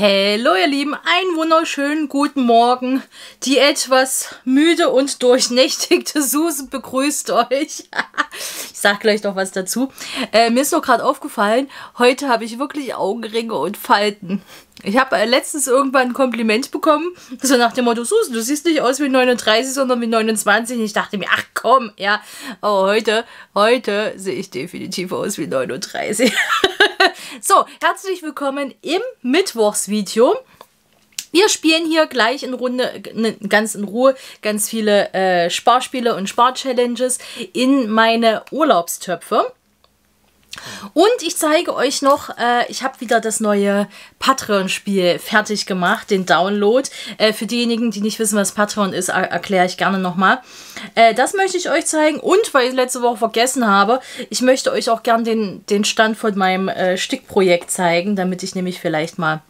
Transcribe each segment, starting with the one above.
Hallo ihr Lieben, einen wunderschönen guten Morgen. Die etwas müde und durchnächtigte Susan begrüßt euch. ich sag gleich noch was dazu. Äh, mir ist noch gerade aufgefallen, heute habe ich wirklich Augenringe und Falten. Ich habe äh, letztens irgendwann ein Kompliment bekommen, so nach dem Motto, Susan, du siehst nicht aus wie 39, sondern wie 29. Und ich dachte mir, ach komm, ja, aber heute, heute sehe ich definitiv aus wie 39. so, herzlich willkommen im Mittwochsvideo. Wir spielen hier gleich in Runde, ne, ganz in Ruhe, ganz viele äh, Sparspiele und Sparchallenges in meine Urlaubstöpfe. Und ich zeige euch noch, äh, ich habe wieder das neue Patreon-Spiel fertig gemacht, den Download. Äh, für diejenigen, die nicht wissen, was Patreon ist, er erkläre ich gerne nochmal. Äh, das möchte ich euch zeigen und, weil ich letzte Woche vergessen habe, ich möchte euch auch gerne den, den Stand von meinem äh, Stickprojekt zeigen, damit ich nämlich vielleicht mal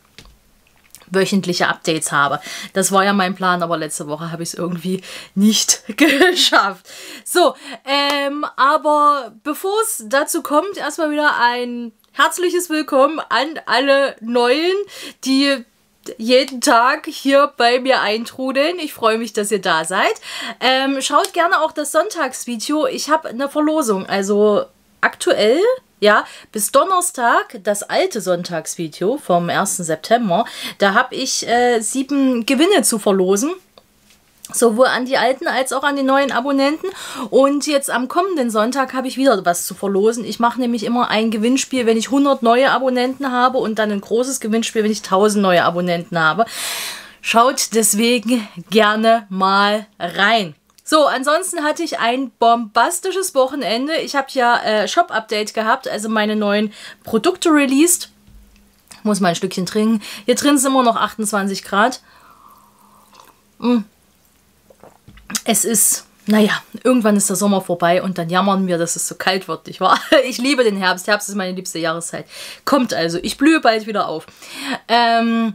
wöchentliche Updates habe. Das war ja mein Plan, aber letzte Woche habe ich es irgendwie nicht geschafft. So, ähm, aber bevor es dazu kommt, erstmal wieder ein herzliches Willkommen an alle Neuen, die jeden Tag hier bei mir eintrudeln. Ich freue mich, dass ihr da seid. Ähm, schaut gerne auch das Sonntagsvideo. Ich habe eine Verlosung. Also aktuell ja, bis Donnerstag das alte Sonntagsvideo vom 1. September. Da habe ich äh, sieben Gewinne zu verlosen. Sowohl an die alten als auch an die neuen Abonnenten. Und jetzt am kommenden Sonntag habe ich wieder was zu verlosen. Ich mache nämlich immer ein Gewinnspiel, wenn ich 100 neue Abonnenten habe und dann ein großes Gewinnspiel, wenn ich 1000 neue Abonnenten habe. Schaut deswegen gerne mal rein. So, ansonsten hatte ich ein bombastisches Wochenende. Ich habe ja äh, Shop-Update gehabt, also meine neuen Produkte released. Muss mal ein Stückchen trinken. Hier drin sind immer noch 28 Grad. Mm. Es ist, naja, irgendwann ist der Sommer vorbei und dann jammern wir, dass es so kalt wird, nicht wahr? Ich liebe den Herbst. Herbst ist meine liebste Jahreszeit. Kommt also, ich blühe bald wieder auf. Ähm,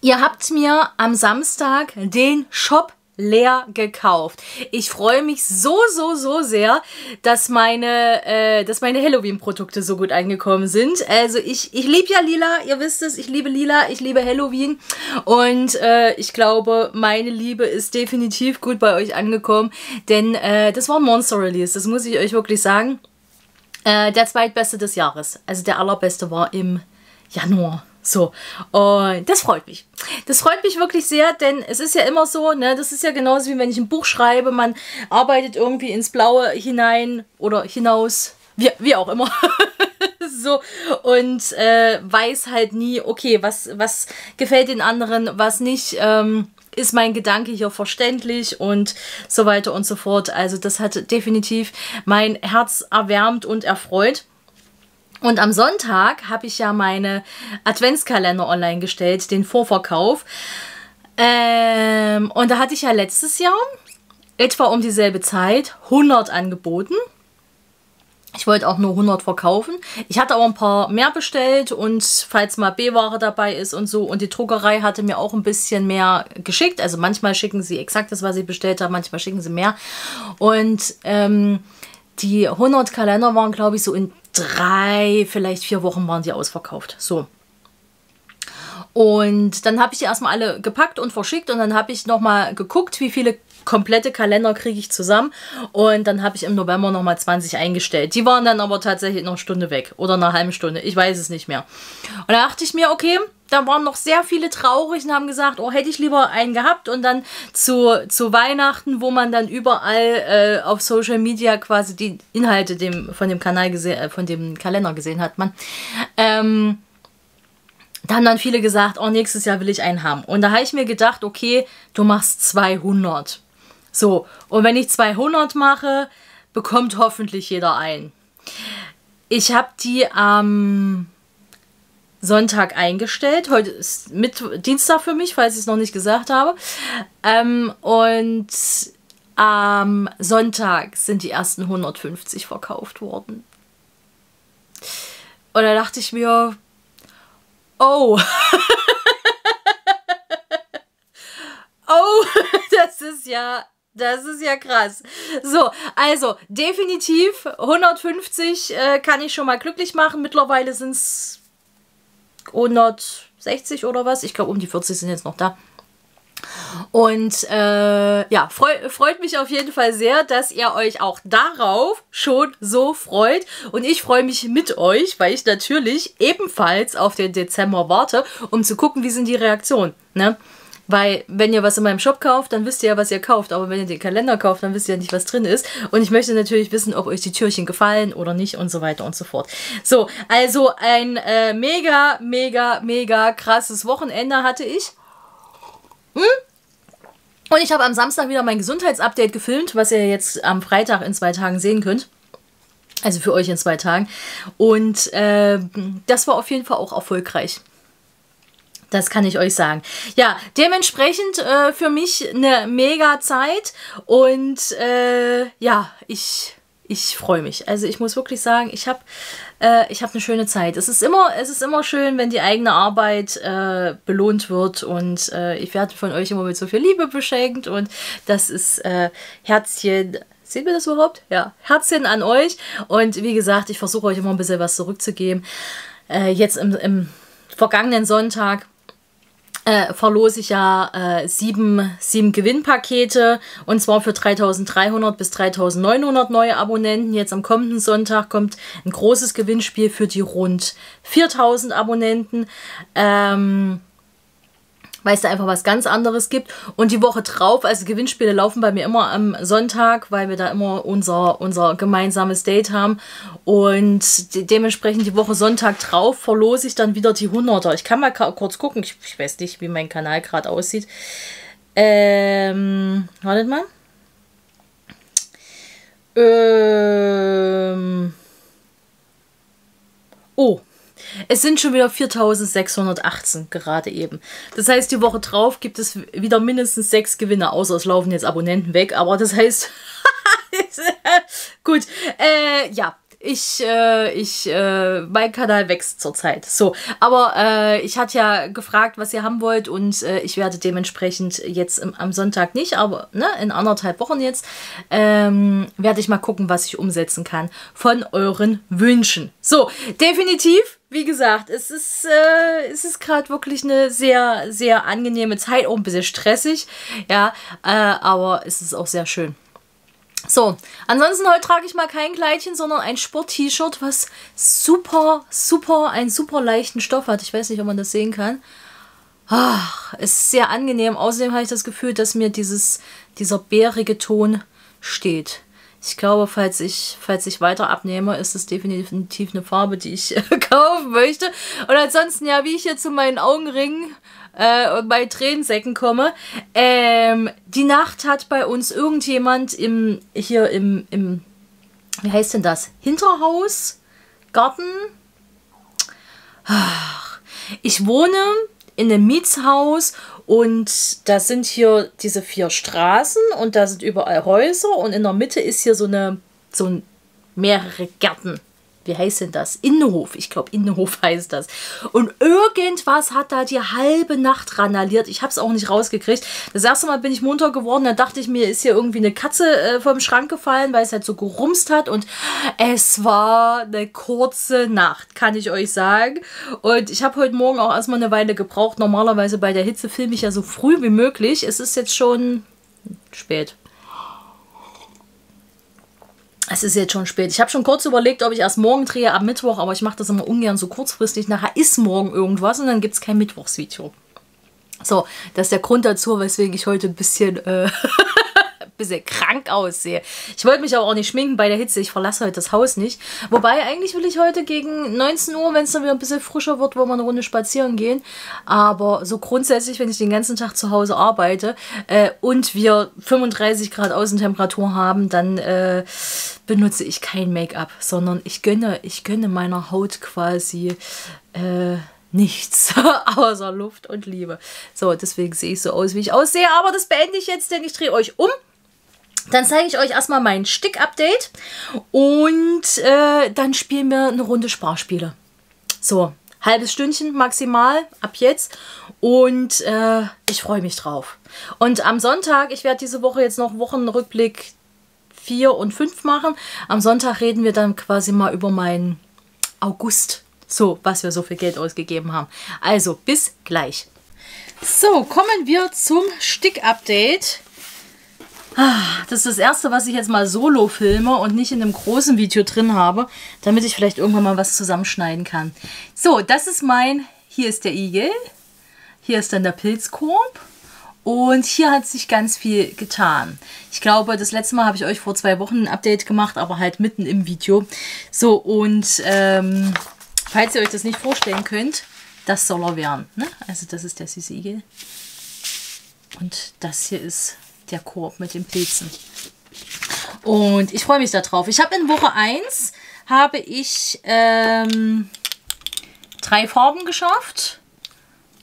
ihr habt mir am Samstag den Shop leer gekauft. Ich freue mich so, so, so sehr, dass meine, äh, dass meine Halloween-Produkte so gut angekommen sind. Also ich, ich liebe ja Lila, ihr wisst es, ich liebe Lila, ich liebe Halloween und äh, ich glaube, meine Liebe ist definitiv gut bei euch angekommen, denn äh, das war Monster-Release, das muss ich euch wirklich sagen. Äh, der zweitbeste des Jahres, also der allerbeste war im Januar. So, und das freut mich. Das freut mich wirklich sehr, denn es ist ja immer so, ne, das ist ja genauso wie wenn ich ein Buch schreibe, man arbeitet irgendwie ins Blaue hinein oder hinaus, wie, wie auch immer. so, und äh, weiß halt nie, okay, was, was gefällt den anderen, was nicht. Ähm, ist mein Gedanke hier verständlich und so weiter und so fort. Also das hat definitiv mein Herz erwärmt und erfreut. Und am Sonntag habe ich ja meine Adventskalender online gestellt, den Vorverkauf. Ähm, und da hatte ich ja letztes Jahr, etwa um dieselbe Zeit, 100 angeboten. Ich wollte auch nur 100 verkaufen. Ich hatte aber ein paar mehr bestellt und falls mal B-Ware dabei ist und so. Und die Druckerei hatte mir auch ein bisschen mehr geschickt. Also manchmal schicken sie exakt das, was ich bestellt habe, manchmal schicken sie mehr. Und ähm, die 100 Kalender waren, glaube ich, so in drei, vielleicht vier Wochen waren die ausverkauft. So. Und dann habe ich die erstmal alle gepackt und verschickt und dann habe ich nochmal geguckt, wie viele komplette Kalender kriege ich zusammen. Und dann habe ich im November nochmal 20 eingestellt. Die waren dann aber tatsächlich noch eine Stunde weg oder eine halbe Stunde. Ich weiß es nicht mehr. Und da dachte ich mir, okay, da waren noch sehr viele traurig und haben gesagt, oh, hätte ich lieber einen gehabt. Und dann zu, zu Weihnachten, wo man dann überall äh, auf Social Media quasi die Inhalte dem, von dem Kanal gesehen, äh, von dem Kalender gesehen hat man. Ähm, da haben dann viele gesagt, oh, nächstes Jahr will ich einen haben. Und da habe ich mir gedacht, okay, du machst 200. So, und wenn ich 200 mache, bekommt hoffentlich jeder einen. Ich habe die am... Ähm, Sonntag eingestellt. Heute ist mit Dienstag für mich, falls ich es noch nicht gesagt habe. Ähm, und am Sonntag sind die ersten 150 verkauft worden. Und da dachte ich mir, oh. oh, das ist ja das ist ja krass. So, also definitiv 150 äh, kann ich schon mal glücklich machen. Mittlerweile sind es 100, 60 oder was. Ich glaube, um die 40 sind jetzt noch da. Und äh, ja, freu, freut mich auf jeden Fall sehr, dass ihr euch auch darauf schon so freut. Und ich freue mich mit euch, weil ich natürlich ebenfalls auf den Dezember warte, um zu gucken, wie sind die Reaktionen. Ne? Weil, wenn ihr was in meinem Shop kauft, dann wisst ihr ja, was ihr kauft. Aber wenn ihr den Kalender kauft, dann wisst ihr ja nicht, was drin ist. Und ich möchte natürlich wissen, ob euch die Türchen gefallen oder nicht und so weiter und so fort. So, also ein äh, mega, mega, mega krasses Wochenende hatte ich. Hm? Und ich habe am Samstag wieder mein Gesundheitsupdate gefilmt, was ihr jetzt am Freitag in zwei Tagen sehen könnt. Also für euch in zwei Tagen. Und äh, das war auf jeden Fall auch erfolgreich. Das kann ich euch sagen. Ja, dementsprechend äh, für mich eine mega Zeit und äh, ja, ich, ich freue mich. Also ich muss wirklich sagen, ich habe äh, ich eine schöne Zeit. Es ist immer, es ist immer schön, wenn die eigene Arbeit äh, belohnt wird und äh, ich werde von euch immer mit so viel Liebe beschenkt und das ist äh, Herzchen. Sehen wir das überhaupt? Ja, Herzchen an euch. Und wie gesagt, ich versuche euch immer ein bisschen was zurückzugeben. jetzt im, im vergangenen Sonntag äh, verlose ich ja äh, sieben, sieben Gewinnpakete und zwar für 3300 bis 3900 neue Abonnenten. Jetzt am kommenden Sonntag kommt ein großes Gewinnspiel für die rund 4000 Abonnenten. Ähm, weil es da einfach was ganz anderes gibt. Und die Woche drauf, also Gewinnspiele laufen bei mir immer am Sonntag, weil wir da immer unser, unser gemeinsames Date haben. Und de dementsprechend die Woche Sonntag drauf verlose ich dann wieder die 100er. Ich kann mal kurz gucken, ich, ich weiß nicht, wie mein Kanal gerade aussieht. Ähm, wartet mal. Ähm, oh, es sind schon wieder 4618 gerade eben. Das heißt, die Woche drauf gibt es wieder mindestens sechs Gewinne, außer es laufen jetzt Abonnenten weg. Aber das heißt, gut, äh, ja, ich, äh, ich, äh, mein Kanal wächst zurzeit. So, aber äh, ich hatte ja gefragt, was ihr haben wollt und äh, ich werde dementsprechend jetzt im, am Sonntag nicht, aber ne, in anderthalb Wochen jetzt ähm, werde ich mal gucken, was ich umsetzen kann von euren Wünschen. So, definitiv wie gesagt, es ist, äh, es ist gerade wirklich eine sehr, sehr angenehme Zeit, auch ein bisschen stressig, ja, äh, aber es ist auch sehr schön. So, ansonsten heute trage ich mal kein Kleidchen, sondern ein Sport-T-Shirt, was super, super, einen super leichten Stoff hat. Ich weiß nicht, ob man das sehen kann. Ach, ist sehr angenehm. Außerdem habe ich das Gefühl, dass mir dieses, dieser bärige Ton steht. Ich glaube, falls ich, falls ich weiter abnehme, ist es definitiv eine Farbe, die ich kaufen möchte. Und ansonsten, ja, wie ich hier zu meinen Augenringen äh, und bei Tränensäcken komme. Ähm, die Nacht hat bei uns irgendjemand im, hier im, im, wie heißt denn das? Hinterhaus? Garten? Ich wohne in einem Mietshaus und da sind hier diese vier Straßen und da sind überall Häuser und in der Mitte ist hier so eine, so mehrere Gärten wie heißt denn das? Innenhof. Ich glaube, Innenhof heißt das. Und irgendwas hat da die halbe Nacht randaliert. Ich habe es auch nicht rausgekriegt. Das erste Mal bin ich munter geworden. Da dachte ich mir, ist hier irgendwie eine Katze äh, vom Schrank gefallen, weil es halt so gerumst hat. Und es war eine kurze Nacht, kann ich euch sagen. Und ich habe heute Morgen auch erstmal eine Weile gebraucht. Normalerweise bei der Hitze filme ich ja so früh wie möglich. Es ist jetzt schon spät. Es ist jetzt schon spät. Ich habe schon kurz überlegt, ob ich erst morgen drehe, ab Mittwoch, aber ich mache das immer ungern so kurzfristig. Nachher ist morgen irgendwas und dann gibt es kein Mittwochsvideo. So, das ist der Grund dazu, weswegen ich heute ein bisschen äh, bisschen krank aussehe. Ich wollte mich aber auch nicht schminken bei der Hitze. Ich verlasse heute das Haus nicht. Wobei, eigentlich will ich heute gegen 19 Uhr, wenn es dann wieder ein bisschen frischer wird, wo wir eine Runde spazieren gehen. Aber so grundsätzlich, wenn ich den ganzen Tag zu Hause arbeite äh, und wir 35 Grad Außentemperatur haben, dann äh, benutze ich kein Make-up, sondern ich gönne, ich gönne meiner Haut quasi äh, nichts außer Luft und Liebe. So, deswegen sehe ich so aus, wie ich aussehe. Aber das beende ich jetzt, denn ich drehe euch um. Dann zeige ich euch erstmal mein Stick-Update und äh, dann spielen wir eine Runde Sparspiele. So, halbes Stündchen maximal ab jetzt und äh, ich freue mich drauf. Und am Sonntag, ich werde diese Woche jetzt noch Wochenrückblick 4 und 5 machen. Am Sonntag reden wir dann quasi mal über meinen August So, was wir so viel Geld ausgegeben haben. Also, bis gleich. So, kommen wir zum Stick-Update. Ah, das ist das erste, was ich jetzt mal solo filme und nicht in einem großen Video drin habe, damit ich vielleicht irgendwann mal was zusammenschneiden kann. So, das ist mein, hier ist der Igel, hier ist dann der Pilzkorb und hier hat sich ganz viel getan. Ich glaube, das letzte Mal habe ich euch vor zwei Wochen ein Update gemacht, aber halt mitten im Video. So, und ähm, falls ihr euch das nicht vorstellen könnt, das soll er werden. Ne? Also das ist der süße Igel. Und das hier ist der Korb mit den Pilzen. Und ich freue mich darauf. Ich habe in Woche 1 habe ich ähm, drei Farben geschafft.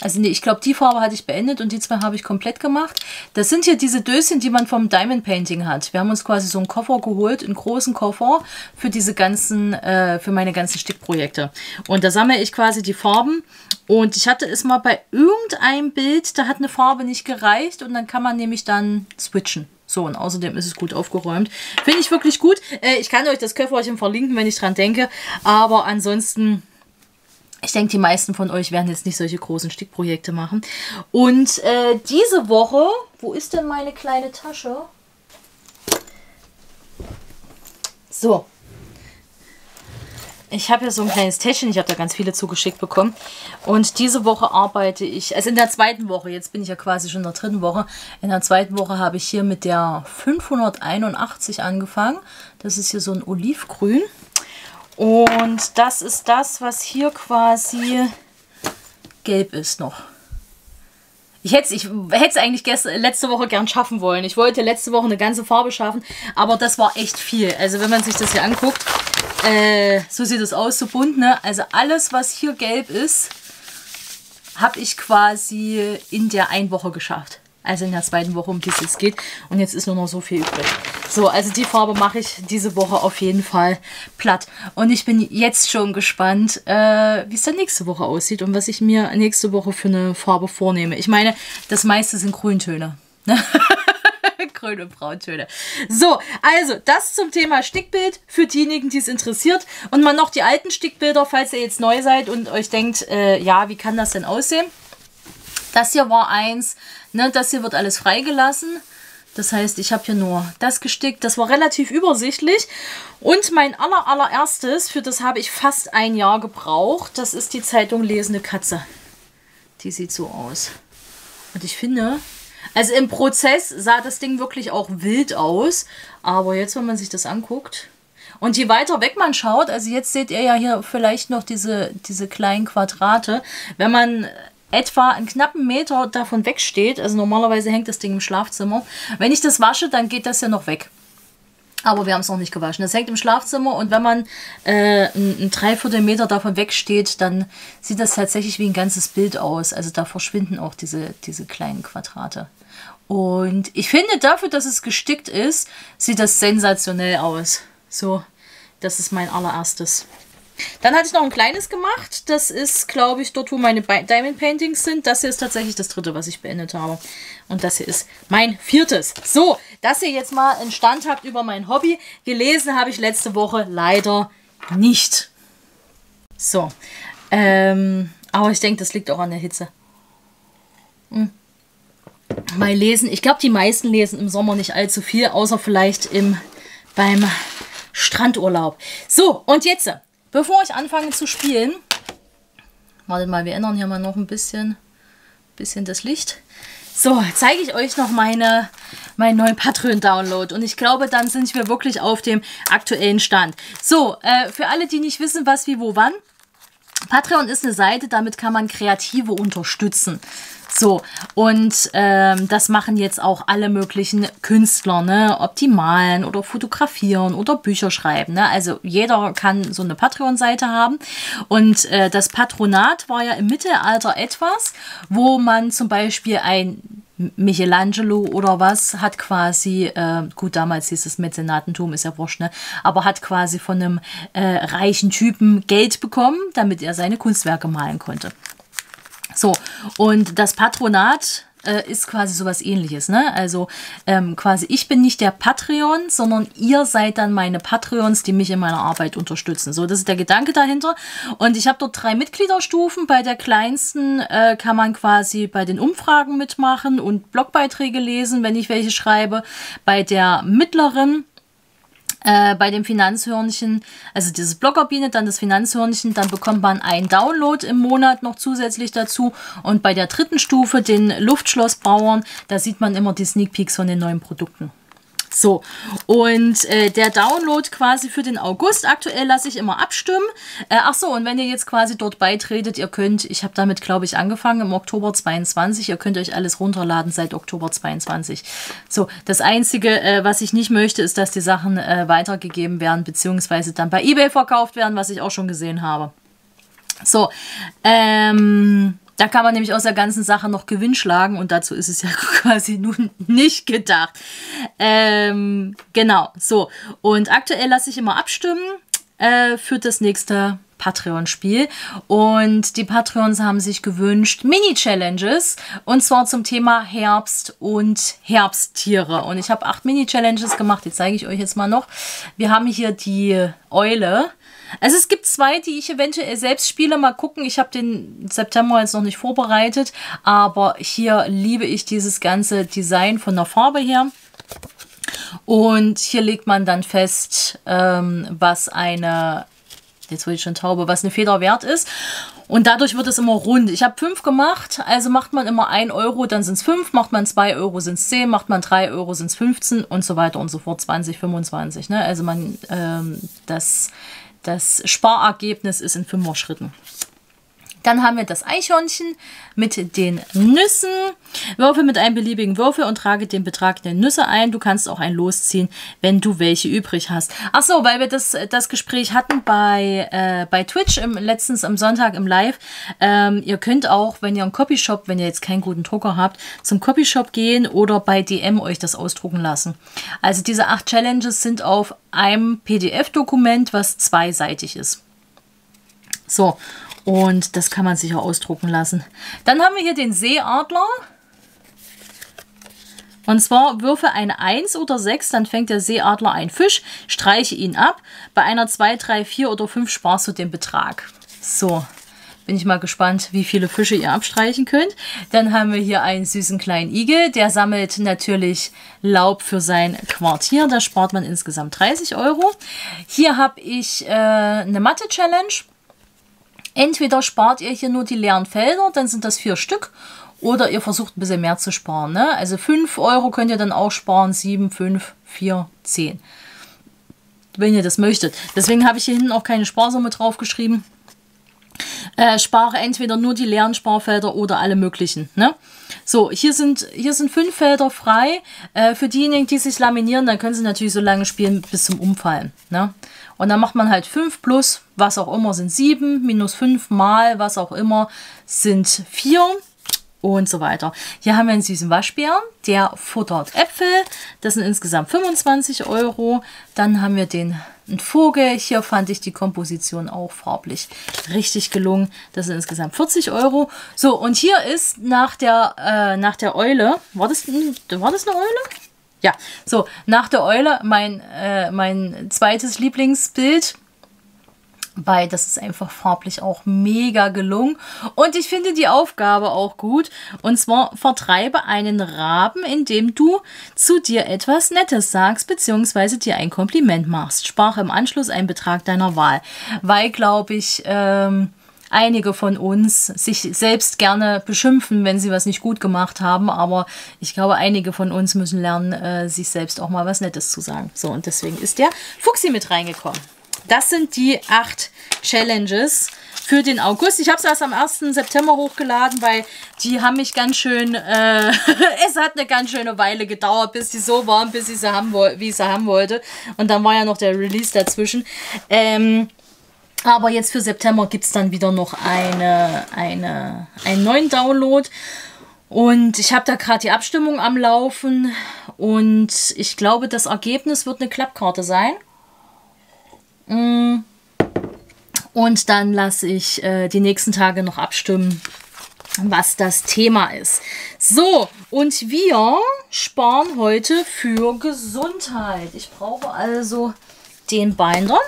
Also nee, ich glaube, die Farbe hatte ich beendet und die zwei habe ich komplett gemacht. Das sind hier diese Döschen, die man vom Diamond Painting hat. Wir haben uns quasi so einen Koffer geholt, einen großen Koffer für diese ganzen, äh, für meine ganzen Stickprojekte. Und da sammle ich quasi die Farben. Und ich hatte es mal bei irgendeinem Bild, da hat eine Farbe nicht gereicht und dann kann man nämlich dann switchen. So, und außerdem ist es gut aufgeräumt. Finde ich wirklich gut. Äh, ich kann euch das Köfferchen verlinken, wenn ich dran denke. Aber ansonsten ich denke, die meisten von euch werden jetzt nicht solche großen Stickprojekte machen. Und äh, diese Woche, wo ist denn meine kleine Tasche? So. Ich habe hier so ein kleines Täschchen, ich habe da ganz viele zugeschickt bekommen. Und diese Woche arbeite ich, also in der zweiten Woche, jetzt bin ich ja quasi schon in der dritten Woche. In der zweiten Woche habe ich hier mit der 581 angefangen. Das ist hier so ein Olivgrün. Und das ist das, was hier quasi gelb ist noch. Ich hätte ich es eigentlich gestern, letzte Woche gern schaffen wollen. Ich wollte letzte Woche eine ganze Farbe schaffen, aber das war echt viel. Also wenn man sich das hier anguckt, äh, so sieht es aus, so bunt. Ne? Also alles, was hier gelb ist, habe ich quasi in der einen Woche geschafft. Also in der zweiten Woche, um die es jetzt geht. Und jetzt ist nur noch so viel übrig. So, also die Farbe mache ich diese Woche auf jeden Fall platt. Und ich bin jetzt schon gespannt, äh, wie es dann nächste Woche aussieht und was ich mir nächste Woche für eine Farbe vornehme. Ich meine, das meiste sind Grüntöne. Ne? Grün- und Brauntöne. So, also das zum Thema Stickbild für diejenigen, die es interessiert. Und mal noch die alten Stickbilder, falls ihr jetzt neu seid und euch denkt, äh, ja, wie kann das denn aussehen? Das hier war eins, ne, das hier wird alles freigelassen. Das heißt, ich habe hier nur das gestickt. Das war relativ übersichtlich. Und mein aller, allererstes, für das habe ich fast ein Jahr gebraucht, das ist die Zeitung Lesende Katze. Die sieht so aus. Und ich finde, also im Prozess sah das Ding wirklich auch wild aus. Aber jetzt, wenn man sich das anguckt... Und je weiter weg man schaut, also jetzt seht ihr ja hier vielleicht noch diese, diese kleinen Quadrate. Wenn man etwa einen knappen Meter davon wegsteht, also normalerweise hängt das Ding im Schlafzimmer, wenn ich das wasche, dann geht das ja noch weg. Aber wir haben es noch nicht gewaschen. Das hängt im Schlafzimmer und wenn man äh, ein, Dreiviertel Meter davon wegsteht, dann sieht das tatsächlich wie ein ganzes Bild aus. Also da verschwinden auch diese, diese kleinen Quadrate. Und ich finde dafür, dass es gestickt ist, sieht das sensationell aus. So, das ist mein allererstes. Dann hatte ich noch ein kleines gemacht. Das ist, glaube ich, dort, wo meine Diamond Paintings sind. Das hier ist tatsächlich das dritte, was ich beendet habe. Und das hier ist mein viertes. So, dass ihr jetzt mal einen Stand habt über mein Hobby. Gelesen habe ich letzte Woche leider nicht. So, ähm, aber ich denke, das liegt auch an der Hitze. Hm. Mal lesen. Ich glaube, die meisten lesen im Sommer nicht allzu viel, außer vielleicht im, beim Strandurlaub. So, und jetzt Bevor ich anfange zu spielen, wartet mal, wir ändern hier mal noch ein bisschen, bisschen das Licht. So, zeige ich euch noch meine, meinen neuen Patreon-Download. Und ich glaube, dann sind wir wirklich auf dem aktuellen Stand. So, äh, für alle, die nicht wissen, was, wie, wo, wann. Patreon ist eine Seite, damit kann man Kreative unterstützen. So, und ähm, das machen jetzt auch alle möglichen Künstler, ne? Ob die malen oder fotografieren oder Bücher schreiben. Ne? Also jeder kann so eine Patreon-Seite haben. Und äh, das Patronat war ja im Mittelalter etwas, wo man zum Beispiel ein Michelangelo oder was hat quasi, äh, gut, damals hieß es Mäzenatentum, ist ja wurscht, ne? aber hat quasi von einem äh, reichen Typen Geld bekommen, damit er seine Kunstwerke malen konnte. So, und das Patronat äh, ist quasi sowas ähnliches. Ne? Also ähm, quasi, ich bin nicht der Patreon, sondern ihr seid dann meine Patreons, die mich in meiner Arbeit unterstützen. So, das ist der Gedanke dahinter. Und ich habe dort drei Mitgliederstufen. Bei der kleinsten äh, kann man quasi bei den Umfragen mitmachen und Blogbeiträge lesen, wenn ich welche schreibe. Bei der mittleren äh, bei dem Finanzhörnchen, also dieses Bloggerbiene, dann das Finanzhörnchen, dann bekommt man einen Download im Monat noch zusätzlich dazu. Und bei der dritten Stufe, den Luftschlossbauern, da sieht man immer die Sneak Peeks von den neuen Produkten. So, und äh, der Download quasi für den August, aktuell lasse ich immer abstimmen. Äh, ach so, und wenn ihr jetzt quasi dort beitretet, ihr könnt, ich habe damit, glaube ich, angefangen im Oktober 22, ihr könnt euch alles runterladen seit Oktober 22. So, das Einzige, äh, was ich nicht möchte, ist, dass die Sachen äh, weitergegeben werden, beziehungsweise dann bei Ebay verkauft werden, was ich auch schon gesehen habe. So, ähm... Da kann man nämlich aus der ganzen Sache noch Gewinn schlagen und dazu ist es ja quasi nun nicht gedacht. Ähm, genau, so. Und aktuell lasse ich immer abstimmen äh, für das nächste Patreon-Spiel. Und die Patreons haben sich gewünscht Mini-Challenges und zwar zum Thema Herbst und Herbsttiere. Und ich habe acht Mini-Challenges gemacht, die zeige ich euch jetzt mal noch. Wir haben hier die Eule. Also es gibt zwei, die ich eventuell selbst spiele. Mal gucken. Ich habe den September jetzt noch nicht vorbereitet. Aber hier liebe ich dieses ganze Design von der Farbe her. Und hier legt man dann fest, ähm, was eine, jetzt will ich schon taube, was eine Feder wert ist. Und dadurch wird es immer rund. Ich habe fünf gemacht, also macht man immer ein Euro, dann sind es fünf, macht man zwei Euro, sind es zehn, macht man drei Euro, sind es 15 und so weiter und so fort, 20, 25. Ne? Also man, ähm, das das Sparergebnis ist in fünfer Schritten. Dann haben wir das Eichhörnchen mit den Nüssen. Würfel mit einem beliebigen Würfel und trage den Betrag der Nüsse ein. Du kannst auch ein Los ziehen, wenn du welche übrig hast. Achso, weil wir das, das Gespräch hatten bei, äh, bei Twitch im, letztens am Sonntag im Live. Ähm, ihr könnt auch, wenn ihr einen Copyshop, wenn ihr jetzt keinen guten Drucker habt, zum Copyshop gehen oder bei DM euch das ausdrucken lassen. Also diese acht Challenges sind auf einem PDF-Dokument, was zweiseitig ist. So, und das kann man sich auch ausdrucken lassen. Dann haben wir hier den Seeadler. Und zwar würfe eine 1 oder 6, dann fängt der Seeadler einen Fisch, streiche ihn ab. Bei einer 2, 3, 4 oder 5 sparst du den Betrag. So, bin ich mal gespannt, wie viele Fische ihr abstreichen könnt. Dann haben wir hier einen süßen kleinen Igel. Der sammelt natürlich Laub für sein Quartier. Da spart man insgesamt 30 Euro. Hier habe ich äh, eine Mathe-Challenge. Entweder spart ihr hier nur die leeren Felder, dann sind das vier Stück, oder ihr versucht ein bisschen mehr zu sparen. Ne? Also 5 Euro könnt ihr dann auch sparen, 7, 5, 4, 10. Wenn ihr das möchtet. Deswegen habe ich hier hinten auch keine Sparsumme draufgeschrieben. Äh, spare entweder nur die leeren Sparfelder oder alle möglichen. Ne? So, hier sind, hier sind fünf Felder frei. Äh, für diejenigen, die sich laminieren, dann können sie natürlich so lange spielen bis zum Umfallen. Ne? Und dann macht man halt 5 plus, was auch immer, sind 7, minus 5 mal, was auch immer, sind 4 und so weiter. Hier haben wir einen süßen Waschbären, der futtert Äpfel. Das sind insgesamt 25 Euro. Dann haben wir den Vogel. Hier fand ich die Komposition auch farblich richtig gelungen. Das sind insgesamt 40 Euro. So, und hier ist nach der, äh, nach der Eule, war das, war das eine Eule? Ja, so, nach der Eule mein, äh, mein zweites Lieblingsbild weil das ist einfach farblich auch mega gelungen. Und ich finde die Aufgabe auch gut. Und zwar vertreibe einen Raben, indem du zu dir etwas Nettes sagst, beziehungsweise dir ein Kompliment machst. Sprach im Anschluss einen Betrag deiner Wahl. Weil, glaube ich, ähm, einige von uns sich selbst gerne beschimpfen, wenn sie was nicht gut gemacht haben. Aber ich glaube, einige von uns müssen lernen, äh, sich selbst auch mal was Nettes zu sagen. So, und deswegen ist der Fuchsi mit reingekommen. Das sind die acht Challenges für den August. Ich habe es erst am 1. September hochgeladen, weil die haben mich ganz schön, äh, es hat eine ganz schöne Weile gedauert, bis sie so waren, bis ich sie haben, wie ich sie haben wollte. Und dann war ja noch der Release dazwischen. Ähm, aber jetzt für September gibt es dann wieder noch eine, eine, einen neuen Download. Und ich habe da gerade die Abstimmung am Laufen. Und ich glaube, das Ergebnis wird eine Klappkarte sein. Mm. Und dann lasse ich äh, die nächsten Tage noch abstimmen, was das Thema ist. So, und wir sparen heute für Gesundheit. Ich brauche also den Binder.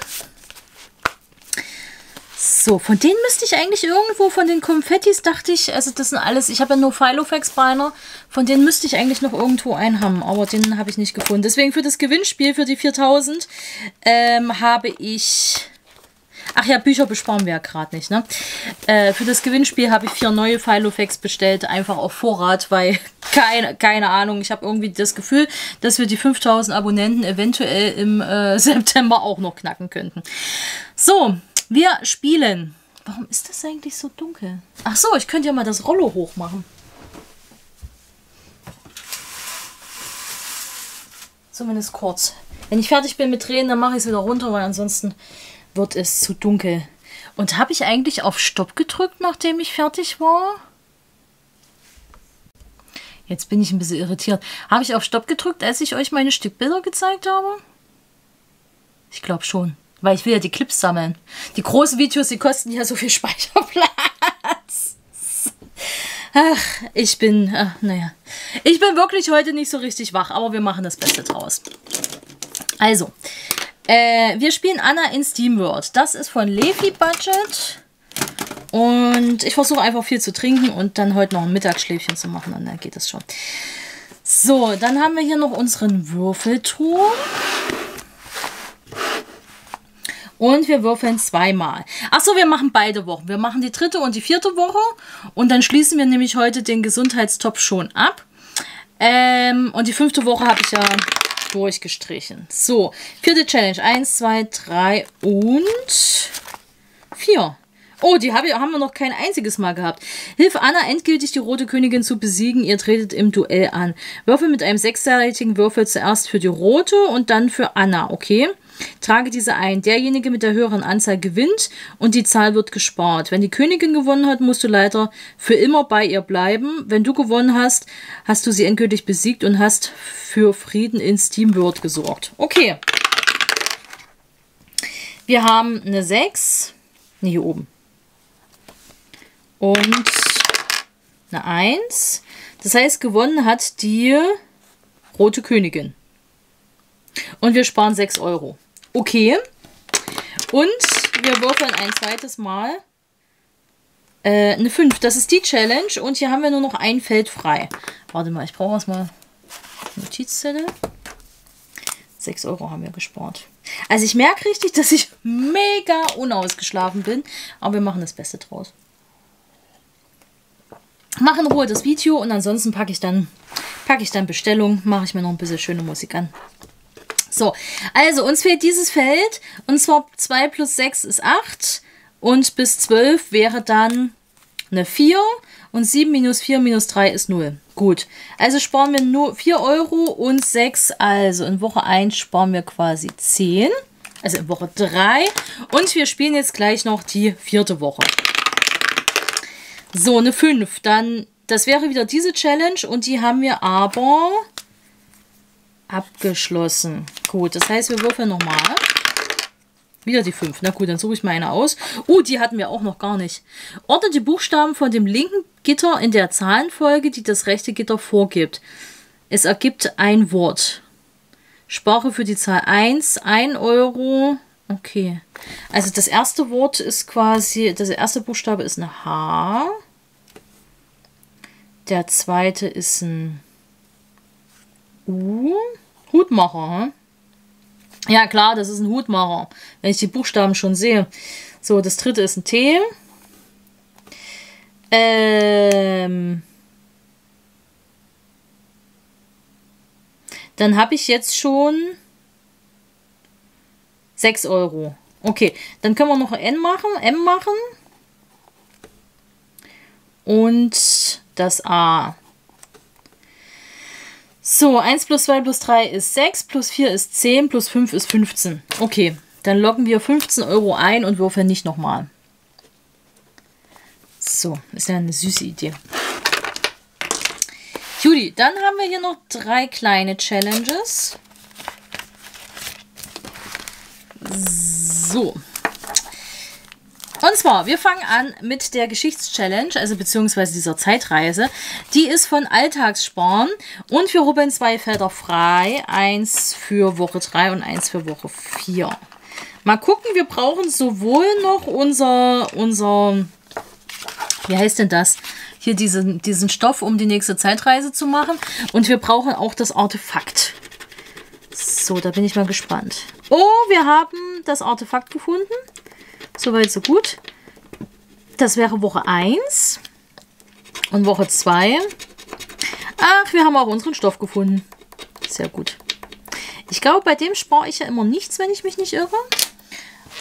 So, von denen müsste ich eigentlich irgendwo, von den Konfettis dachte ich, also das sind alles, ich habe ja nur Filofax Beiner, von denen müsste ich eigentlich noch irgendwo einen haben, aber den habe ich nicht gefunden. Deswegen für das Gewinnspiel, für die 4000, ähm, habe ich, ach ja, Bücher besparen wir ja gerade nicht, ne? Äh, für das Gewinnspiel habe ich vier neue Filofax bestellt, einfach auf Vorrat, weil, keine, keine Ahnung, ich habe irgendwie das Gefühl, dass wir die 5000 Abonnenten eventuell im äh, September auch noch knacken könnten. So, wir spielen. Warum ist das eigentlich so dunkel? Ach so, ich könnte ja mal das Rollo hochmachen. Zumindest kurz. Wenn ich fertig bin mit Drehen, dann mache ich es wieder runter, weil ansonsten wird es zu dunkel. Und habe ich eigentlich auf Stopp gedrückt, nachdem ich fertig war? Jetzt bin ich ein bisschen irritiert. Habe ich auf Stopp gedrückt, als ich euch meine Stückbilder gezeigt habe? Ich glaube schon. Weil ich will ja die Clips sammeln. Die großen Videos, die kosten ja so viel Speicherplatz. Ach, ich bin, ach, naja. Ich bin wirklich heute nicht so richtig wach, aber wir machen das Beste draus. Also, äh, wir spielen Anna in SteamWorld. Das ist von Lefi Budget. Und ich versuche einfach viel zu trinken und dann heute noch ein Mittagsschläfchen zu machen. Und dann geht das schon. So, dann haben wir hier noch unseren Würfelturm. Und wir würfeln zweimal. Achso, wir machen beide Wochen. Wir machen die dritte und die vierte Woche. Und dann schließen wir nämlich heute den Gesundheitstopf schon ab. Ähm, und die fünfte Woche habe ich ja durchgestrichen. So, vierte Challenge. Eins, zwei, drei und vier. Oh, die haben wir noch kein einziges Mal gehabt. Hilf Anna endgültig die Rote Königin zu besiegen. Ihr tretet im Duell an. Würfel mit einem sechsseitigen Würfel zuerst für die Rote und dann für Anna, okay? Trage diese ein. Derjenige mit der höheren Anzahl gewinnt und die Zahl wird gespart. Wenn die Königin gewonnen hat, musst du leider für immer bei ihr bleiben. Wenn du gewonnen hast, hast du sie endgültig besiegt und hast für Frieden in SteamWorld gesorgt. Okay. Wir haben eine 6. Ne, hier oben. Und eine 1. Das heißt, gewonnen hat die rote Königin. Und wir sparen 6 Euro. Okay. Und wir würfeln ein zweites Mal. Äh, eine 5. Das ist die Challenge. Und hier haben wir nur noch ein Feld frei. Warte mal, ich brauche erstmal Notizzettel. 6 Euro haben wir gespart. Also ich merke richtig, dass ich mega unausgeschlafen bin. Aber wir machen das Beste draus. Mache in Ruhe das Video und ansonsten packe ich dann, packe ich dann Bestellung, mache ich mir noch ein bisschen schöne Musik an. So, also uns fehlt dieses Feld und zwar 2 plus 6 ist 8 und bis 12 wäre dann eine 4 und 7 minus 4 minus 3 ist 0. Gut, also sparen wir nur 4 Euro und 6, also in Woche 1 sparen wir quasi 10, also in Woche 3 und wir spielen jetzt gleich noch die vierte Woche. So, eine 5, dann, das wäre wieder diese Challenge und die haben wir aber abgeschlossen. Gut, das heißt, wir würfeln nochmal. Wieder die 5. Na gut, dann suche ich mal eine aus. Oh, die hatten wir auch noch gar nicht. Ordne die Buchstaben von dem linken Gitter in der Zahlenfolge, die das rechte Gitter vorgibt. Es ergibt ein Wort. Sprache für die Zahl 1, 1 Euro. Okay. Also das erste Wort ist quasi, das erste Buchstabe ist ein H. Der zweite ist ein U. Hutmacher, hm? Ja, klar, das ist ein Hutmacher. Wenn ich die Buchstaben schon sehe. So, das dritte ist ein T. Ähm. Dann habe ich jetzt schon 6 Euro. Okay, dann können wir noch ein N machen, M machen. Und das A. So, 1 plus 2 plus 3 ist 6, plus 4 ist 10, plus 5 ist 15. Okay, dann loggen wir 15 Euro ein und würfeln nicht nochmal. So, ist ja eine süße Idee. Judy, dann haben wir hier noch drei kleine Challenges. So. Und zwar, wir fangen an mit der Geschichtschallenge, also beziehungsweise dieser Zeitreise. Die ist von Alltagssparen und wir rubbeln zwei Felder frei. Eins für Woche 3 und eins für Woche 4. Mal gucken, wir brauchen sowohl noch unser, unser, wie heißt denn das? Hier diesen, diesen Stoff, um die nächste Zeitreise zu machen. Und wir brauchen auch das Artefakt. So, da bin ich mal gespannt. Oh, wir haben das Artefakt gefunden. Soweit, so gut. Das wäre Woche 1. Und Woche 2. Ach, wir haben auch unseren Stoff gefunden. Sehr gut. Ich glaube, bei dem spare ich ja immer nichts, wenn ich mich nicht irre.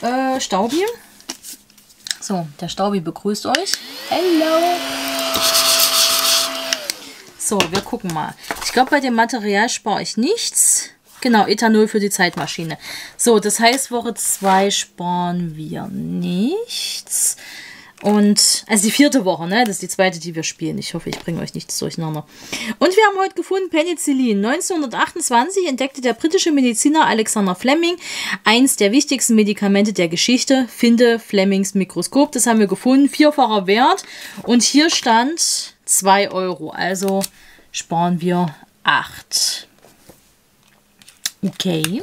Äh, Staubi. So, der Staubi begrüßt euch. Hello. So, wir gucken mal. Ich glaube, bei dem Material spare ich nichts. Genau, Ethanol für die Zeitmaschine. So, das heißt, Woche 2 sparen wir nichts. Und, also die vierte Woche, ne? Das ist die zweite, die wir spielen. Ich hoffe, ich bringe euch nichts durcheinander. Und wir haben heute gefunden Penicillin. 1928 entdeckte der britische Mediziner Alexander Fleming eins der wichtigsten Medikamente der Geschichte. Finde Flemings Mikroskop. Das haben wir gefunden. Vierfacher Wert. Und hier stand 2 Euro. Also sparen wir 8. Okay.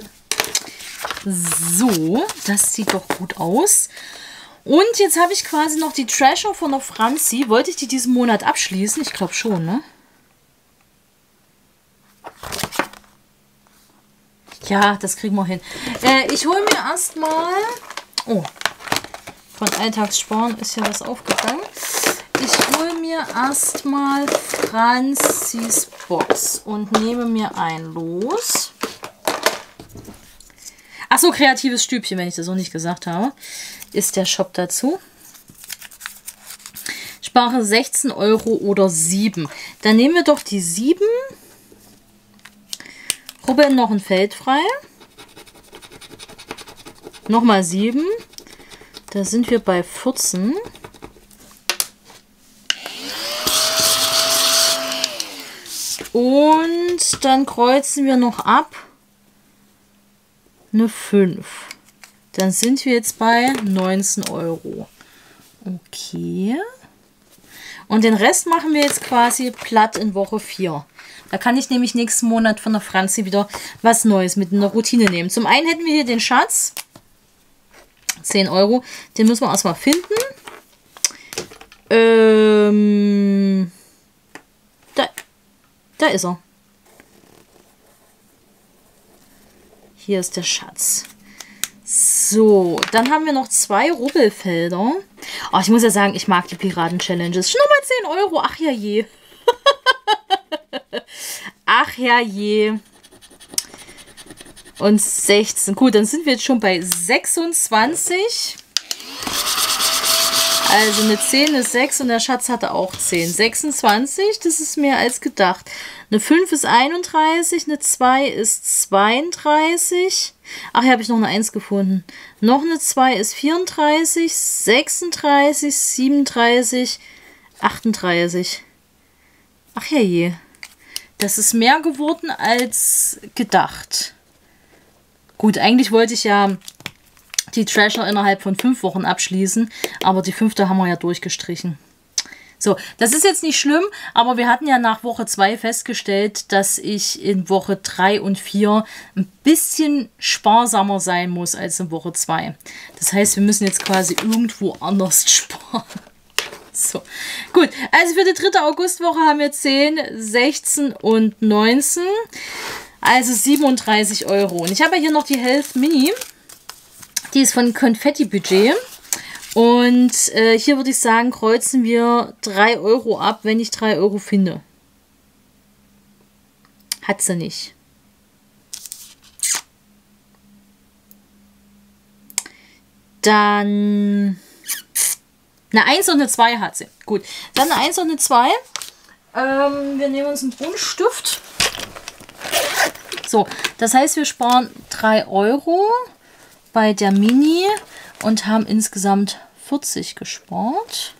So, das sieht doch gut aus. Und jetzt habe ich quasi noch die Treasure von der Franzi. Wollte ich die diesen Monat abschließen? Ich glaube schon, ne? Ja, das kriegen wir hin. Äh, ich hole mir erstmal... Oh, von Alltagssparen ist ja was aufgegangen. Ich hole mir erstmal Franzis Box und nehme mir ein Los. Achso, kreatives Stübchen, wenn ich das noch nicht gesagt habe, ist der Shop dazu. Spare 16 Euro oder 7. Dann nehmen wir doch die 7. Rubbeln noch ein Feld frei. Nochmal 7. Da sind wir bei 14. Und dann kreuzen wir noch ab eine 5. Dann sind wir jetzt bei 19 Euro. Okay. Und den Rest machen wir jetzt quasi platt in Woche 4. Da kann ich nämlich nächsten Monat von der Franzi wieder was Neues mit in der Routine nehmen. Zum einen hätten wir hier den Schatz. 10 Euro. Den müssen wir erstmal finden. Ähm, da, da ist er. Hier ist der Schatz. So, dann haben wir noch zwei Rubbelfelder. Oh, ich muss ja sagen, ich mag die Piraten-Challenges. Schon mal 10 Euro. Ach ja je. Ach ja je. Und 16. Gut, dann sind wir jetzt schon bei 26. Also eine 10, eine 6 und der Schatz hatte auch 10. 26, das ist mehr als gedacht. Eine 5 ist 31, eine 2 ist 32. Ach, hier habe ich noch eine 1 gefunden. Noch eine 2 ist 34, 36, 37, 38. Ach ja je. Das ist mehr geworden als gedacht. Gut, eigentlich wollte ich ja die Treasure innerhalb von fünf Wochen abschließen. Aber die fünfte haben wir ja durchgestrichen. So, das ist jetzt nicht schlimm, aber wir hatten ja nach Woche 2 festgestellt, dass ich in Woche 3 und 4 ein bisschen sparsamer sein muss als in Woche 2. Das heißt, wir müssen jetzt quasi irgendwo anders sparen. So, gut. Also für die dritte Augustwoche haben wir 10, 16 und 19. Also 37 Euro. Und ich habe hier noch die Health Mini. Die ist von Konfetti Budget. Und äh, hier würde ich sagen, kreuzen wir 3 Euro ab, wenn ich 3 Euro finde. Hat sie nicht. Dann eine 1 und eine 2 hat sie. Gut, dann eine 1 und eine 2. Ähm, wir nehmen uns einen Buntstift. So, das heißt, wir sparen 3 Euro bei der Mini und haben insgesamt 40 gespart.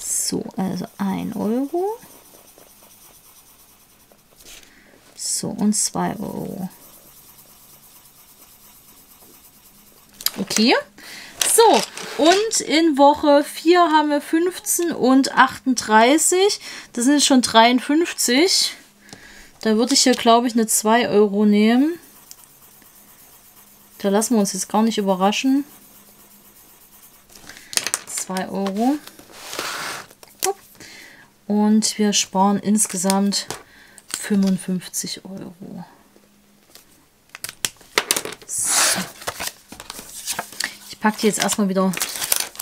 So, also 1 Euro. So, und 2 Euro. okay. So, und in Woche 4 haben wir 15 und 38. Das sind schon 53. Da würde ich hier, glaube ich, eine 2 Euro nehmen. Da lassen wir uns jetzt gar nicht überraschen. 2 Euro. Und wir sparen insgesamt 55 Euro. So. Ich packe die jetzt erstmal wieder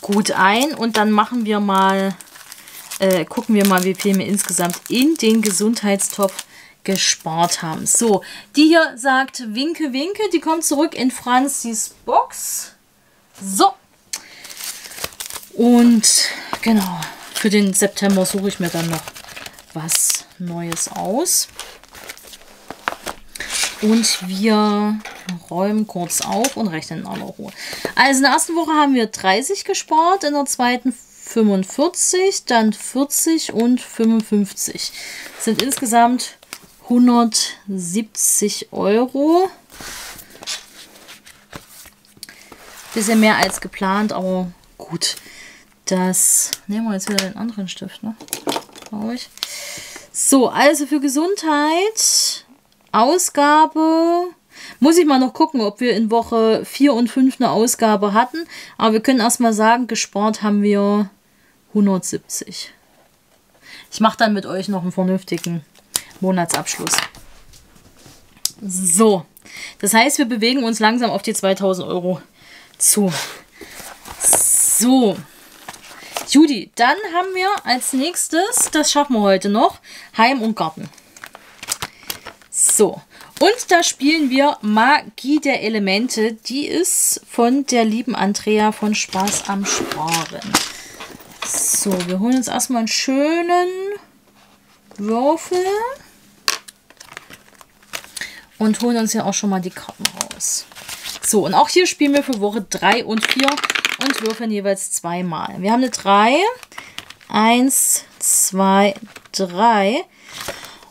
gut ein und dann machen wir mal, äh, gucken wir mal, wie viel wir insgesamt in den Gesundheitstopf gespart haben. So, die hier sagt Winke, Winke. Die kommt zurück in Franzis Box. So. Und genau, für den September suche ich mir dann noch was Neues aus. Und wir räumen kurz auf und rechnen in aller Ruhe. Also in der ersten Woche haben wir 30 gespart, in der zweiten 45, dann 40 und 55. Das sind insgesamt 170 Euro. Bisschen mehr als geplant, aber gut. Das nehmen wir jetzt wieder den anderen Stift, ne? Glaube ich. So, also für Gesundheit, Ausgabe. Muss ich mal noch gucken, ob wir in Woche 4 und 5 eine Ausgabe hatten. Aber wir können erstmal sagen, gespart haben wir 170. Ich mache dann mit euch noch einen vernünftigen Monatsabschluss. So, das heißt, wir bewegen uns langsam auf die 2000 Euro zu. So, Judy, dann haben wir als nächstes, das schaffen wir heute noch, Heim und Garten. So, und da spielen wir Magie der Elemente. Die ist von der lieben Andrea von Spaß am Sparen. So, wir holen uns erstmal einen schönen Würfel und holen uns ja auch schon mal die Karten raus. So, und auch hier spielen wir für Woche 3 und 4 und würfeln jeweils zweimal. Wir haben eine 3. 1, 2, 3.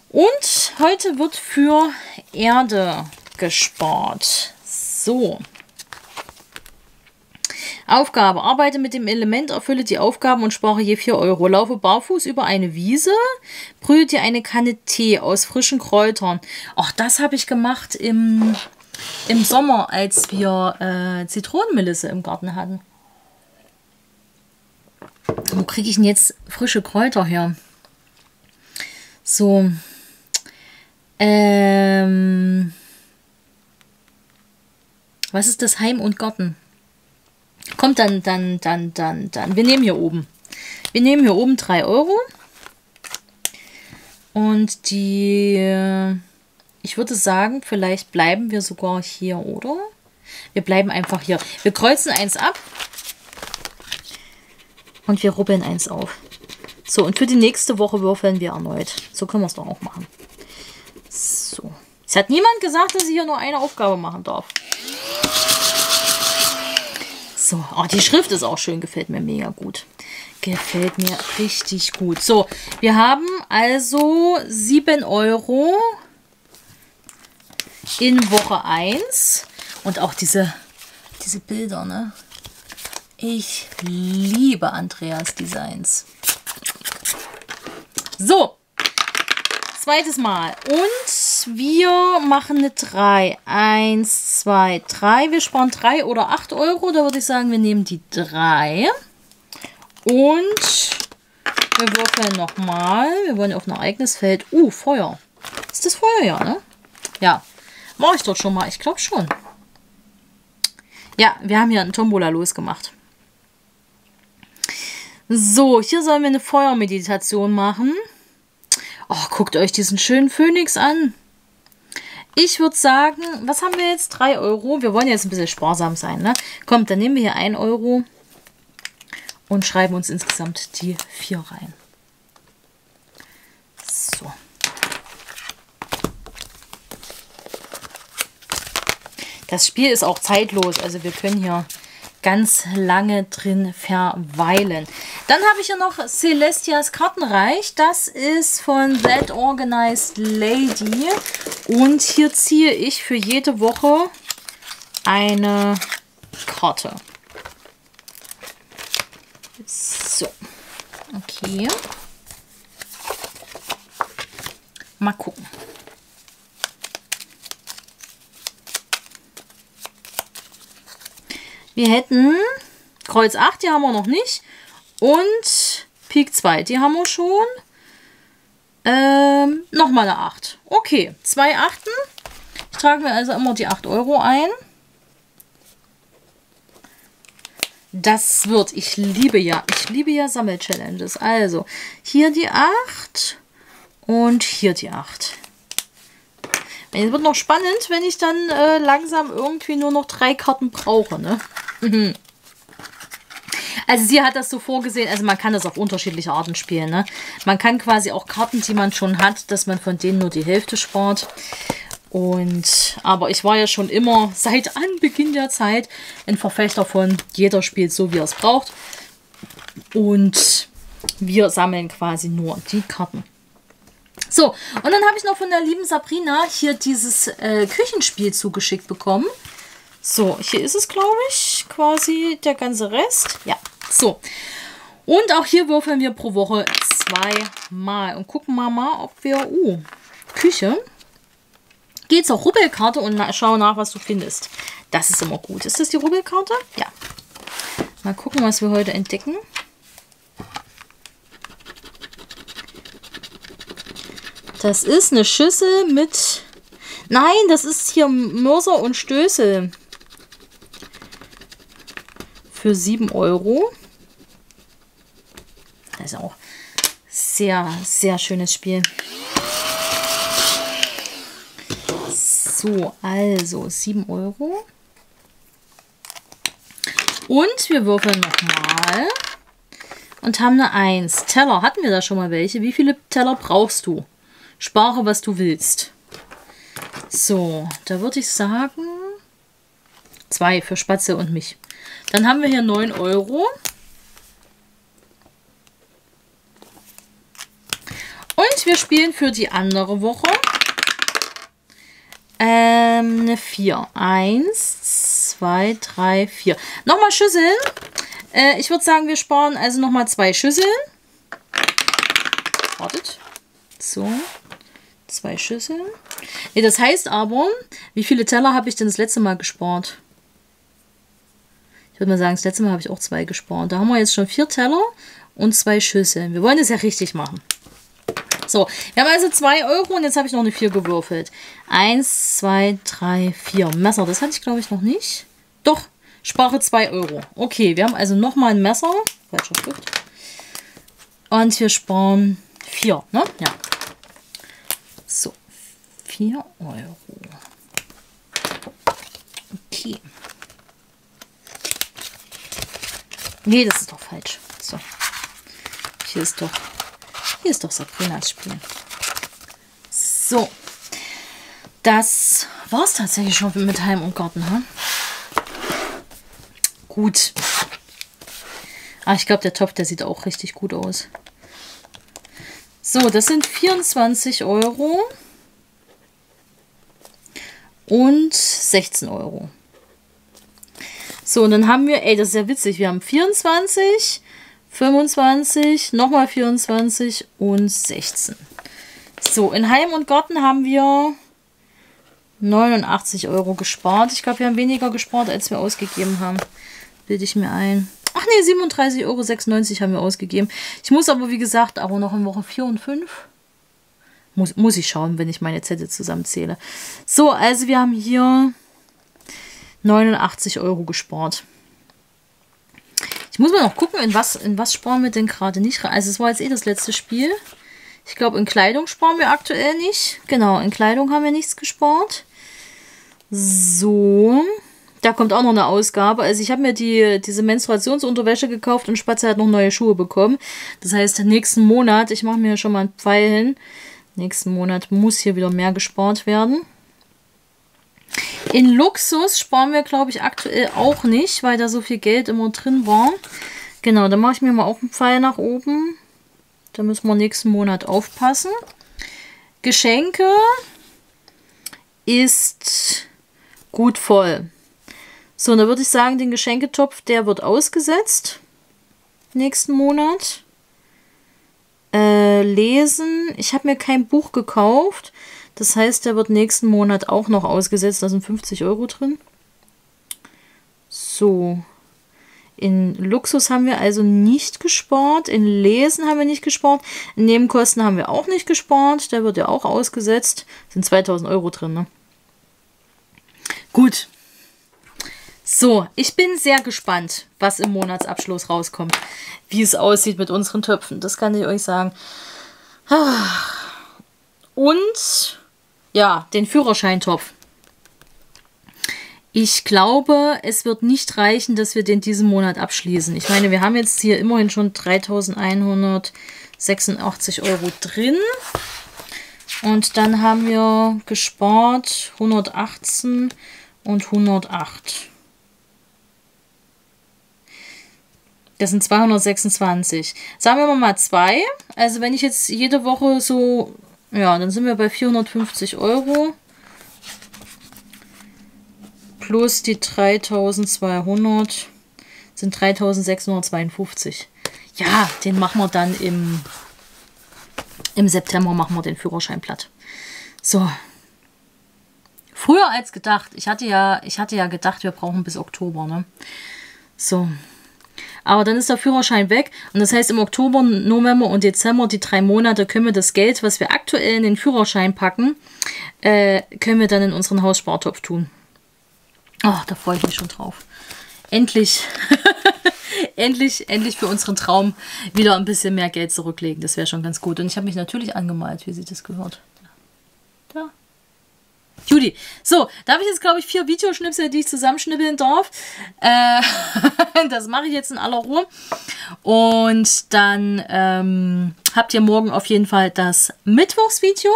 Und heute wird für Erde gespart. So. Aufgabe. Arbeite mit dem Element, erfülle die Aufgaben und spare je 4 Euro. Laufe barfuß über eine Wiese, brühe dir eine Kanne Tee aus frischen Kräutern. Ach, das habe ich gemacht im, im Sommer, als wir äh, Zitronenmelisse im Garten hatten. Wo kriege ich denn jetzt frische Kräuter her? So. Ähm. Was ist das Heim und Garten? Kommt dann, dann, dann, dann, dann. Wir nehmen hier oben. Wir nehmen hier oben 3 Euro. Und die, ich würde sagen, vielleicht bleiben wir sogar hier, oder? Wir bleiben einfach hier. Wir kreuzen eins ab. Und wir rubbeln eins auf. So, und für die nächste Woche würfeln wir erneut. So können wir es doch auch machen. So. Es hat niemand gesagt, dass ich hier nur eine Aufgabe machen darf. So, oh, die Schrift ist auch schön, gefällt mir mega gut. Gefällt mir richtig gut. So, wir haben also 7 Euro in Woche 1. Und auch diese, diese Bilder, ne? Ich liebe Andreas Designs. So, zweites Mal. Und wir machen eine 3. 1, 2, 3. Wir sparen 3 oder 8 Euro. Da würde ich sagen, wir nehmen die 3. Und wir würfeln nochmal. Wir wollen auf ein Ereignisfeld. Uh, Feuer. Ist das Feuer, ja, ne? Ja. Mache ich dort schon mal. Ich glaube schon. Ja, wir haben hier einen Tombola losgemacht. So, hier sollen wir eine Feuermeditation machen. Oh, guckt euch diesen schönen Phönix an. Ich würde sagen, was haben wir jetzt? 3 Euro. Wir wollen jetzt ein bisschen sparsam sein, ne? Kommt, dann nehmen wir hier 1 Euro und schreiben uns insgesamt die 4 rein. So. Das Spiel ist auch zeitlos, also wir können hier ganz lange drin verweilen. Dann habe ich hier noch Celestias Kartenreich. Das ist von That Organized Lady. Und hier ziehe ich für jede Woche eine Karte. So. Okay. Mal gucken. Wir hätten Kreuz 8, die haben wir noch nicht. Und Pik 2, die haben wir schon. Ähm, nochmal eine 8. Okay, zwei Achten. Ich trage mir also immer die 8 Euro ein. Das wird, ich liebe ja, ich liebe ja Sammel-Challenges. Also, hier die 8 und hier die 8. Es wird noch spannend, wenn ich dann äh, langsam irgendwie nur noch drei Karten brauche, ne? Also sie hat das so vorgesehen, also man kann das auf unterschiedliche Arten spielen. Ne? Man kann quasi auch Karten, die man schon hat, dass man von denen nur die Hälfte spart. Und, aber ich war ja schon immer seit Anbeginn der Zeit ein Verfechter von jeder spielt so, wie er es braucht. Und wir sammeln quasi nur die Karten. So, und dann habe ich noch von der lieben Sabrina hier dieses äh, Küchenspiel zugeschickt bekommen. So, hier ist es, glaube ich, quasi der ganze Rest. Ja, so. Und auch hier würfeln wir pro Woche zweimal. Und gucken wir mal, ob wir... Uh, Küche. Geh zur Rubbelkarte und na, schau nach, was du findest. Das ist immer gut. Ist das die Rubbelkarte? Ja. Mal gucken, was wir heute entdecken. Das ist eine Schüssel mit... Nein, das ist hier Mörser und Stößel. Für 7 Euro. Das ist auch sehr, sehr schönes Spiel. So, also 7 Euro. Und wir würfeln nochmal. Und haben eine 1. Teller, hatten wir da schon mal welche? Wie viele Teller brauchst du? Spare, was du willst. So, da würde ich sagen, zwei für Spatze und mich. Dann haben wir hier 9 Euro. Und wir spielen für die andere Woche ähm, eine 4. 1, 2, 3, 4. Nochmal Schüsseln. Äh, ich würde sagen, wir sparen also nochmal zwei Schüsseln. Wartet. So. Zwei Schüsseln. Nee, das heißt aber, wie viele Teller habe ich denn das letzte Mal gespart? Würde mal sagen, das letzte Mal habe ich auch zwei gespart. Da haben wir jetzt schon vier Teller und zwei Schüsseln. Wir wollen das ja richtig machen. So, wir haben also 2 Euro und jetzt habe ich noch eine 4 gewürfelt. 1, 2, 3, 4. Messer, das hatte ich glaube ich noch nicht. Doch, spare 2 Euro. Okay, wir haben also nochmal ein Messer. Falscher Stift. Und wir sparen 4, ne? Ja. So, 4 Euro. Okay. Nee, das ist doch falsch. So. Hier ist doch hier ist doch Sabrinas Spiel. So. Das war es tatsächlich schon mit Heim und Garten. Hm? Gut. Ah, ich glaube, der Topf, der sieht auch richtig gut aus. So, das sind 24 Euro. Und 16 Euro. So, und dann haben wir, ey, das ist ja witzig, wir haben 24, 25, nochmal 24 und 16. So, in Heim und Garten haben wir 89 Euro gespart. Ich glaube, wir haben weniger gespart, als wir ausgegeben haben. Bilde ich mir ein. Ach nee, 37,96 Euro haben wir ausgegeben. Ich muss aber, wie gesagt, aber noch in Woche 4 und 5. Muss, muss ich schauen, wenn ich meine Zettel zusammenzähle. So, also wir haben hier 89 Euro gespart. Ich muss mal noch gucken, in was, in was sparen wir denn gerade nicht rein. Also es war jetzt eh das letzte Spiel. Ich glaube, in Kleidung sparen wir aktuell nicht. Genau, in Kleidung haben wir nichts gespart. So. Da kommt auch noch eine Ausgabe. Also ich habe mir die, diese Menstruationsunterwäsche gekauft und Spatze hat noch neue Schuhe bekommen. Das heißt, nächsten Monat, ich mache mir schon mal einen Pfeil hin. Nächsten Monat muss hier wieder mehr gespart werden. In Luxus sparen wir, glaube ich, aktuell auch nicht, weil da so viel Geld immer drin war. Genau, dann mache ich mir mal auch einen Pfeil nach oben. Da müssen wir nächsten Monat aufpassen. Geschenke ist gut voll. So, dann würde ich sagen, den Geschenketopf, der wird ausgesetzt. Nächsten Monat. Äh, lesen. Ich habe mir kein Buch gekauft. Das heißt, der wird nächsten Monat auch noch ausgesetzt. Da sind 50 Euro drin. So. In Luxus haben wir also nicht gespart. In Lesen haben wir nicht gespart. In Nebenkosten haben wir auch nicht gespart. Der wird ja auch ausgesetzt. Sind 2000 Euro drin, ne? Gut. So, ich bin sehr gespannt, was im Monatsabschluss rauskommt. Wie es aussieht mit unseren Töpfen. Das kann ich euch sagen. Und ja, den Führerscheintopf. Ich glaube, es wird nicht reichen, dass wir den diesen Monat abschließen. Ich meine, wir haben jetzt hier immerhin schon 3186 Euro drin. Und dann haben wir gespart 118 und 108. Das sind 226. Sagen wir mal zwei. Also wenn ich jetzt jede Woche so, ja, dann sind wir bei 450 Euro plus die 3200 sind 3652. Ja, den machen wir dann im, im September, machen wir den Führerschein platt. So. Früher als gedacht. Ich hatte ja, ich hatte ja gedacht, wir brauchen bis Oktober, ne? So. Aber dann ist der Führerschein weg. Und das heißt, im Oktober, November und Dezember, die drei Monate, können wir das Geld, was wir aktuell in den Führerschein packen, äh, können wir dann in unseren Hausspartopf tun. Oh, da freue ich mich schon drauf. Endlich, endlich, endlich für unseren Traum wieder ein bisschen mehr Geld zurücklegen. Das wäre schon ganz gut. Und ich habe mich natürlich angemalt, wie sie das gehört. Judy. So, da habe ich jetzt, glaube ich, vier Videoschnipsel, die ich zusammenschnippeln darf. Äh, das mache ich jetzt in aller Ruhe. Und dann ähm, habt ihr morgen auf jeden Fall das Mittwochsvideo.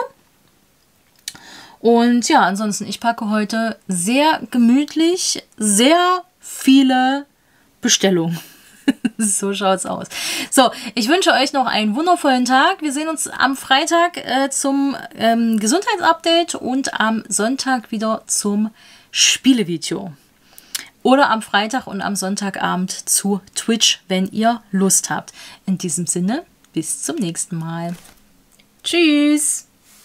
Und ja, ansonsten, ich packe heute sehr gemütlich sehr viele Bestellungen. so schaut's aus. So, ich wünsche euch noch einen wundervollen Tag. Wir sehen uns am Freitag äh, zum ähm, Gesundheitsupdate und am Sonntag wieder zum Spielevideo. Oder am Freitag und am Sonntagabend zu Twitch, wenn ihr Lust habt. In diesem Sinne, bis zum nächsten Mal. Tschüss!